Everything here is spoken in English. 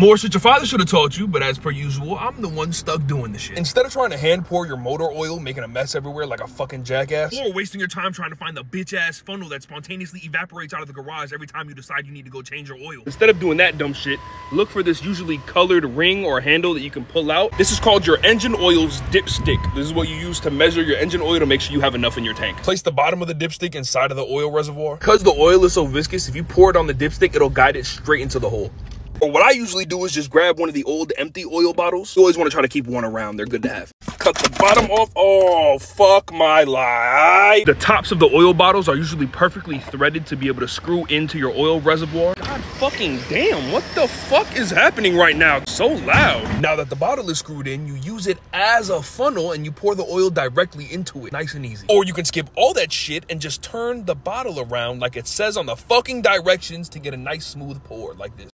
More shit your father should have taught you, but as per usual, I'm the one stuck doing the shit. Instead of trying to hand pour your motor oil, making a mess everywhere like a fucking jackass. Or wasting your time trying to find the bitch ass funnel that spontaneously evaporates out of the garage every time you decide you need to go change your oil. Instead of doing that dumb shit, look for this usually colored ring or handle that you can pull out. This is called your engine oil's dipstick. This is what you use to measure your engine oil to make sure you have enough in your tank. Place the bottom of the dipstick inside of the oil reservoir. Because the oil is so viscous, if you pour it on the dipstick, it'll guide it straight into the hole. Or what I usually do is just grab one of the old empty oil bottles. You always want to try to keep one around. They're good to have. Cut the bottom off. Oh, fuck my life. The tops of the oil bottles are usually perfectly threaded to be able to screw into your oil reservoir. God fucking damn, what the fuck is happening right now? So loud. Now that the bottle is screwed in, you use it as a funnel and you pour the oil directly into it. Nice and easy. Or you can skip all that shit and just turn the bottle around like it says on the fucking directions to get a nice smooth pour like this.